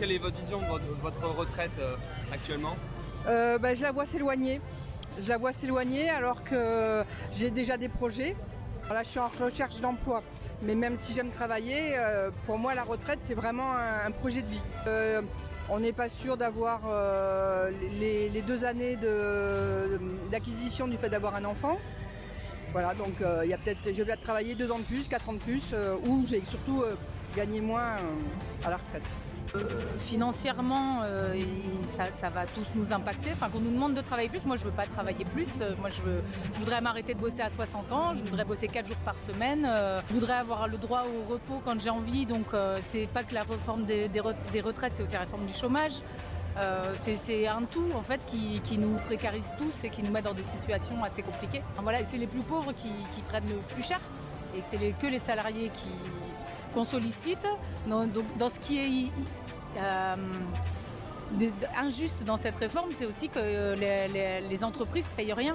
quelle est votre vision de votre, retraite euh, actuellement Euh, bah, je la vois s'éloigner. Je la vois s'éloigner alors que j'ai déjà des projets. Là, je suis en recherche d'emploi. Mais même si j'aime travailler, euh, pour moi, la retraite, c'est vraiment un, projet de vie. On n'est pas sûr d'avoir les, deux années d'acquisition du fait d'avoir un enfant. Voilà, donc euh, il y a peut-être, je vais travailler deux ans de plus, quatre ans de plus, euh, ou j'ai surtout euh, gagné moins à la retraite. financièrement, ça, va tous nous impacter. Enfin, qu'on nous demande de travailler plus, moi je veux pas travailler plus. Moi je, veux, je voudrais m'arrêter de bosser à 60 ans. Je voudrais bosser 4 jours par semaine. Je voudrais avoir le droit au repos quand j'ai envie. Donc c'est pas que la réforme des retraites, c'est aussi la réforme du chômage. Euh, c'est- un tout en fait qui, nous précarise tous et qui nous met dans des situations assez compliquées. Voilà, c'est les plus pauvres qui, prennent le plus cher et c'est que les salariés qui qu'on sollicite. Non, donc dans ce qui est euh, injuste dans cette réforme, c'est aussi que euh, les, les- les entreprises payent rien.